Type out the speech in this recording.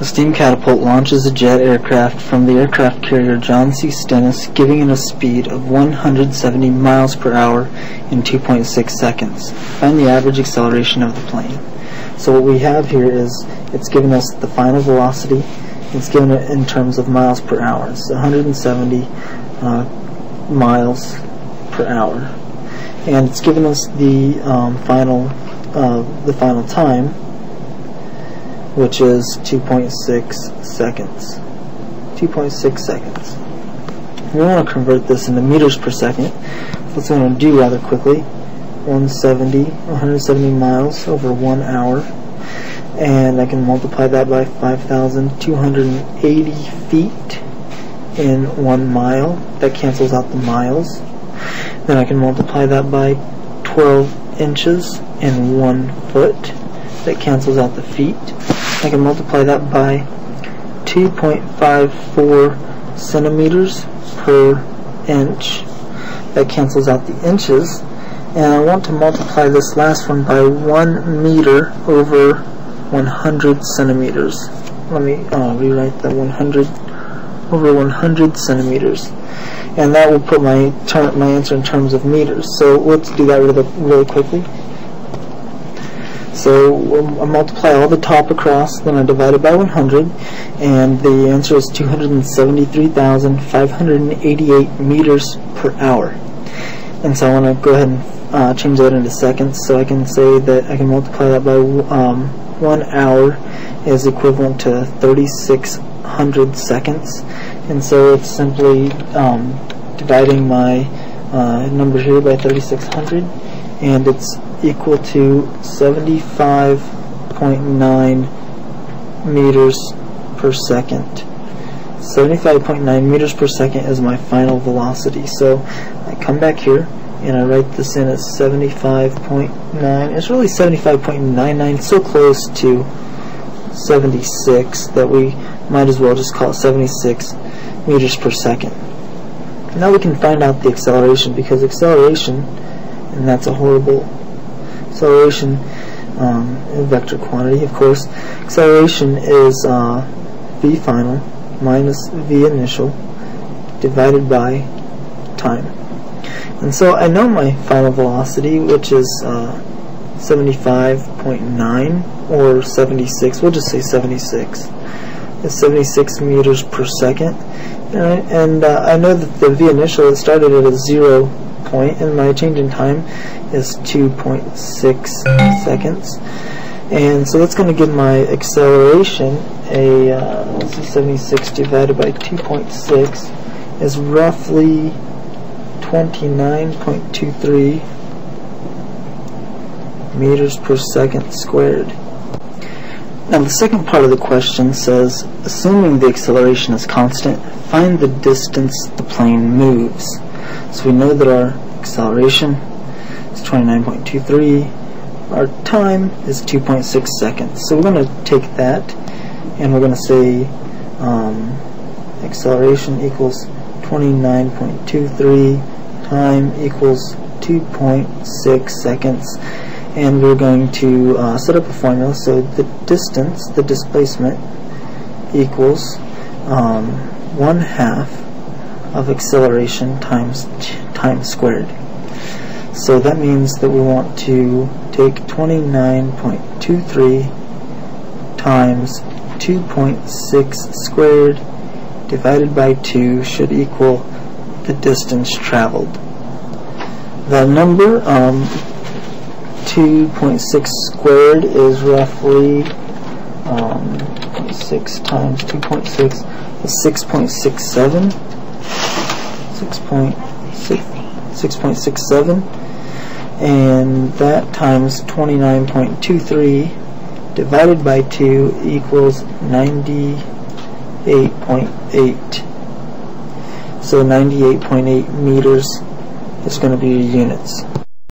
A steam catapult launches a jet aircraft from the aircraft carrier John C. Stennis, giving it a speed of 170 miles per hour in 2.6 seconds. Find the average acceleration of the plane. So what we have here is it's given us the final velocity. It's given it in terms of miles per hour. It's 170 uh, miles per hour, and it's given us the um, final uh, the final time which is 2.6 seconds. 2.6 seconds. We want to convert this into meters per second. That's what I'm going to do rather quickly. 170, 170 miles over one hour. And I can multiply that by 5,280 feet in one mile. That cancels out the miles. Then I can multiply that by 12 inches in one foot. That cancels out the feet. I can multiply that by 2.54 centimeters per inch. That cancels out the inches. And I want to multiply this last one by 1 meter over 100 centimeters. Let me uh, rewrite the 100 over 100 centimeters. And that will put my my answer in terms of meters. So let's do that really, really quickly. So I multiply all the top across, then I divide it by 100, and the answer is 273,588 meters per hour. And so I want to go ahead and uh, change that into seconds, so I can say that I can multiply that by um, one hour is equivalent to 3,600 seconds. And so it's simply um, dividing my uh, number here by 3,600, and it's equal to 75.9 meters per second. 75.9 meters per second is my final velocity. So I come back here and I write this in as 75.9. It's really 75.99, so close to 76 that we might as well just call it 76 meters per second. Now we can find out the acceleration because acceleration, and that's a horrible acceleration um, vector quantity, of course. Acceleration is uh, v final minus v initial divided by time. And so I know my final velocity, which is uh, 75.9 or 76. We'll just say 76. It's 76 meters per second. And, I, and uh, I know that the v initial started at a zero point, and my change in time is 2.6 seconds. And so that's going to give my acceleration a, uh, let's see, 76 divided by 2.6 is roughly 29.23 meters per second squared. Now the second part of the question says, assuming the acceleration is constant, find the distance the plane moves. So we know that our acceleration is 29.23. Our time is 2.6 seconds. So we're going to take that and we're going to say um, acceleration equals 29.23 time equals 2.6 seconds and we're going to uh, set up a formula so the distance, the displacement equals um, one half of acceleration times time squared. So that means that we want to take 29.23 times 2.6 squared divided by 2 should equal the distance traveled. The number um, 2.6 squared is roughly um, 6 times 2.6 is 6.67 6.67 and that times 29.23 divided by 2 equals 98.8 so 98.8 meters is going to be units